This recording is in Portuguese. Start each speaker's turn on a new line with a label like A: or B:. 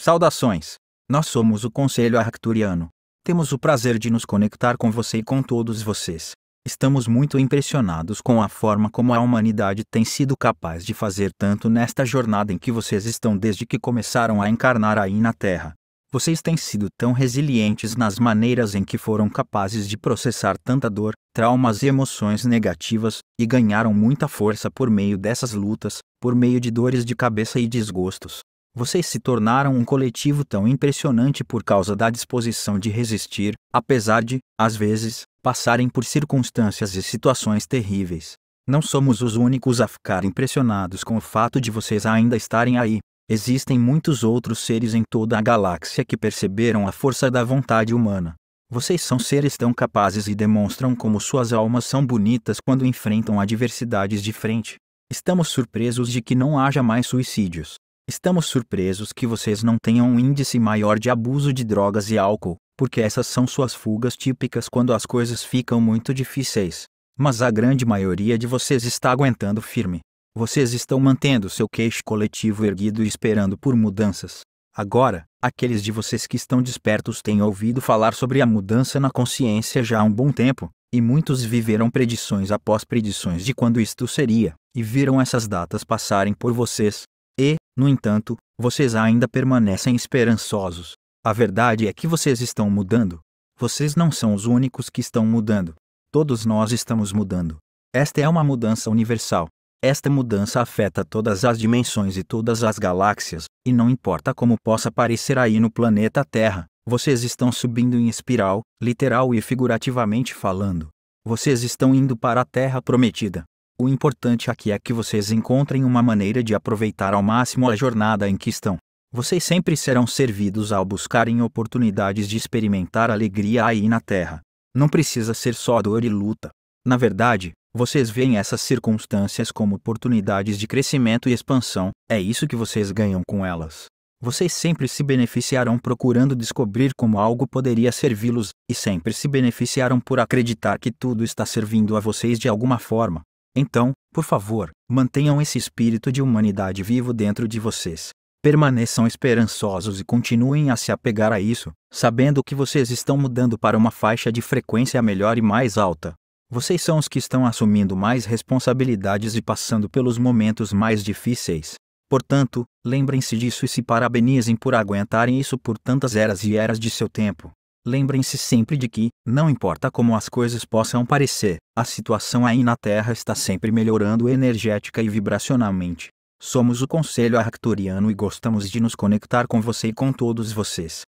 A: Saudações! Nós somos o Conselho Arcturiano. Temos o prazer de nos conectar com você e com todos vocês. Estamos muito impressionados com a forma como a humanidade tem sido capaz de fazer tanto nesta jornada em que vocês estão desde que começaram a encarnar aí na Terra. Vocês têm sido tão resilientes nas maneiras em que foram capazes de processar tanta dor, traumas e emoções negativas, e ganharam muita força por meio dessas lutas, por meio de dores de cabeça e desgostos. Vocês se tornaram um coletivo tão impressionante por causa da disposição de resistir, apesar de, às vezes, passarem por circunstâncias e situações terríveis. Não somos os únicos a ficar impressionados com o fato de vocês ainda estarem aí. Existem muitos outros seres em toda a galáxia que perceberam a força da vontade humana. Vocês são seres tão capazes e demonstram como suas almas são bonitas quando enfrentam adversidades de frente. Estamos surpresos de que não haja mais suicídios. Estamos surpresos que vocês não tenham um índice maior de abuso de drogas e álcool, porque essas são suas fugas típicas quando as coisas ficam muito difíceis. Mas a grande maioria de vocês está aguentando firme. Vocês estão mantendo seu queixo coletivo erguido e esperando por mudanças. Agora, aqueles de vocês que estão despertos têm ouvido falar sobre a mudança na consciência já há um bom tempo, e muitos viveram predições após predições de quando isto seria, e viram essas datas passarem por vocês, e, no entanto, vocês ainda permanecem esperançosos. A verdade é que vocês estão mudando. Vocês não são os únicos que estão mudando. Todos nós estamos mudando. Esta é uma mudança universal. Esta mudança afeta todas as dimensões e todas as galáxias, e não importa como possa parecer aí no planeta Terra, vocês estão subindo em espiral, literal e figurativamente falando. Vocês estão indo para a Terra Prometida. O importante aqui é que vocês encontrem uma maneira de aproveitar ao máximo a jornada em que estão. Vocês sempre serão servidos ao buscarem oportunidades de experimentar alegria aí na Terra. Não precisa ser só dor e luta. Na verdade, vocês veem essas circunstâncias como oportunidades de crescimento e expansão, é isso que vocês ganham com elas. Vocês sempre se beneficiarão procurando descobrir como algo poderia servi-los, e sempre se beneficiarão por acreditar que tudo está servindo a vocês de alguma forma. Então, por favor, mantenham esse espírito de humanidade vivo dentro de vocês. Permaneçam esperançosos e continuem a se apegar a isso, sabendo que vocês estão mudando para uma faixa de frequência melhor e mais alta. Vocês são os que estão assumindo mais responsabilidades e passando pelos momentos mais difíceis. Portanto, lembrem-se disso e se parabenizem por aguentarem isso por tantas eras e eras de seu tempo. Lembrem-se sempre de que, não importa como as coisas possam parecer, a situação aí na Terra está sempre melhorando energética e vibracionalmente. Somos o Conselho Arcturiano e gostamos de nos conectar com você e com todos vocês.